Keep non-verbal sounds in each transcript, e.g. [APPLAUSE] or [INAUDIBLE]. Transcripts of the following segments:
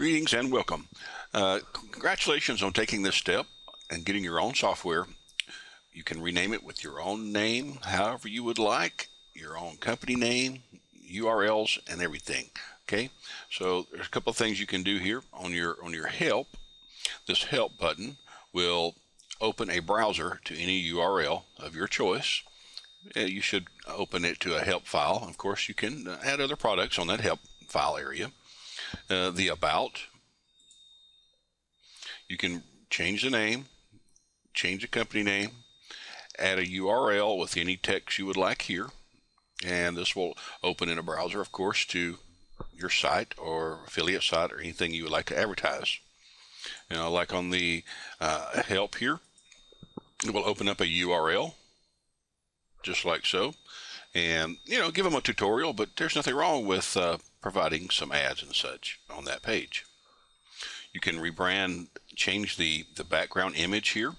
Greetings and welcome. Uh, congratulations on taking this step and getting your own software. You can rename it with your own name, however you would like, your own company name, URLs, and everything. Okay, so there's a couple of things you can do here on your on your help. This help button will open a browser to any URL of your choice. Uh, you should open it to a help file. Of course, you can add other products on that help file area. Uh, the about. You can change the name, change the company name, add a URL with any text you would like here. And this will open in a browser, of course, to your site or affiliate site or anything you would like to advertise. You know, like on the uh, help here, it will open up a URL just like so. And, you know, give them a tutorial, but there's nothing wrong with uh, providing some ads and such on that page. You can rebrand, change the, the background image here.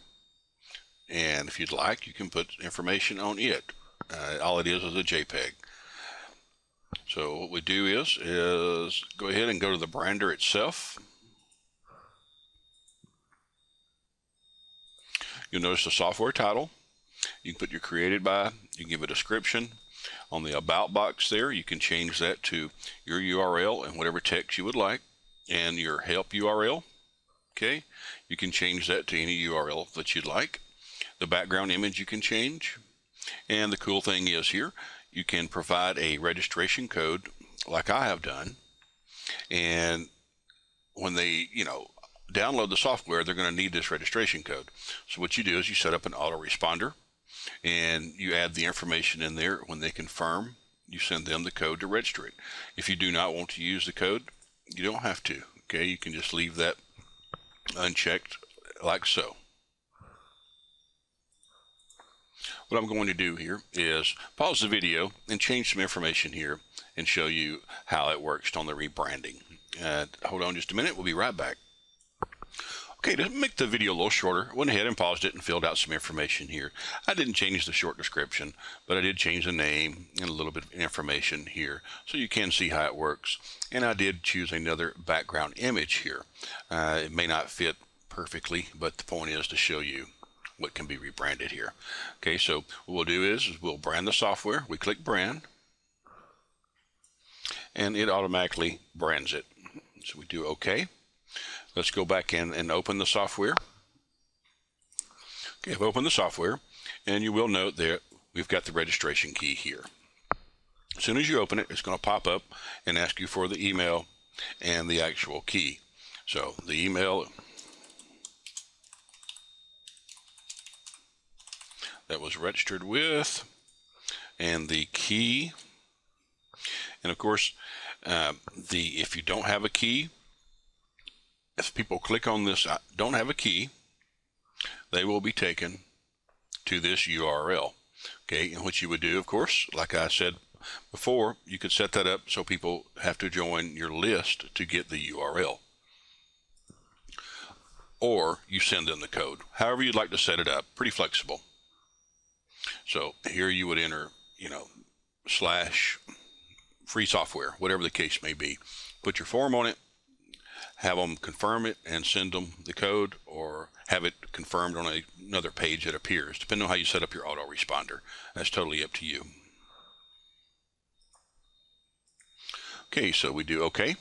And if you'd like, you can put information on it. Uh, all it is is a JPEG. So what we do is, is go ahead and go to the brander itself. You'll notice the software title. You can put your created by, you can give a description. On the about box there, you can change that to your URL and whatever text you would like and your help URL. Okay, you can change that to any URL that you'd like. The background image you can change. And the cool thing is here, you can provide a registration code like I have done. And when they, you know, download the software, they're going to need this registration code. So what you do is you set up an autoresponder and you add the information in there. When they confirm, you send them the code to register it. If you do not want to use the code, you don't have to. Okay, you can just leave that unchecked like so. What I'm going to do here is pause the video and change some information here and show you how it works on the rebranding. Uh, hold on just a minute. We'll be right back. Okay, to make the video a little shorter, I went ahead and paused it and filled out some information here. I didn't change the short description, but I did change the name and a little bit of information here so you can see how it works. And I did choose another background image here. Uh, it may not fit perfectly, but the point is to show you what can be rebranded here. Okay, so what we'll do is, is we'll brand the software. We click brand, and it automatically brands it. So we do OK. Let's go back in and open the software. Okay, I've opened the software, and you will note that we've got the registration key here. As soon as you open it, it's going to pop up and ask you for the email and the actual key. So the email that was registered with and the key. And of course, uh, the if you don't have a key, if people click on this uh, don't have a key, they will be taken to this URL. Okay, and what you would do, of course, like I said before, you could set that up so people have to join your list to get the URL. Or you send them the code. However you'd like to set it up, pretty flexible. So here you would enter, you know, slash free software, whatever the case may be. Put your form on it, have them confirm it and send them the code or have it confirmed on a, another page that appears, depending on how you set up your autoresponder. That's totally up to you. Okay, so we do OK.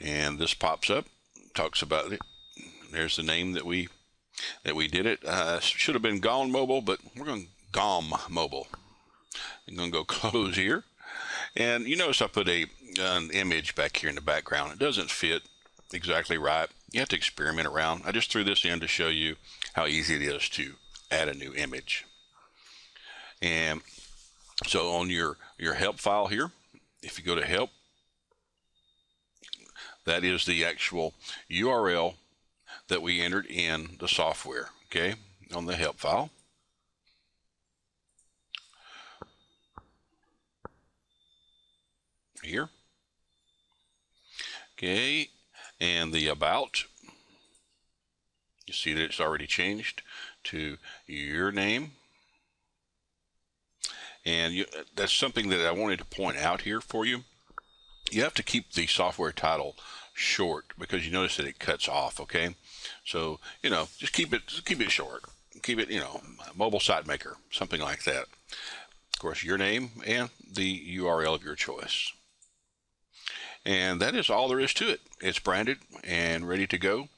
And this pops up, talks about it. There's the name that we that we did it. Uh, should have been Gone Mobile, but we're going GOM Mobile. I'm going to go [LAUGHS] close here. And you notice I put a an image back here in the background. It doesn't fit exactly right. You have to experiment around. I just threw this in to show you how easy it is to add a new image. And so on your, your help file here, if you go to help, that is the actual URL that we entered in the software, okay, on the help file. Here. Okay, and the about you see that it's already changed to your name and you, that's something that I wanted to point out here for you you have to keep the software title short because you notice that it cuts off. Okay, so you know just keep it keep it short. Keep it you know mobile site maker something like that. Of course, your name and the URL of your choice. And that is all there is to it. It's branded and ready to go.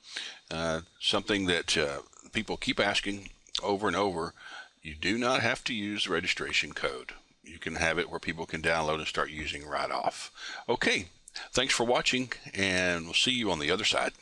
Uh, something that uh, people keep asking over and over. You do not have to use the registration code. You can have it where people can download and start using right off. Okay, thanks for watching, and we'll see you on the other side.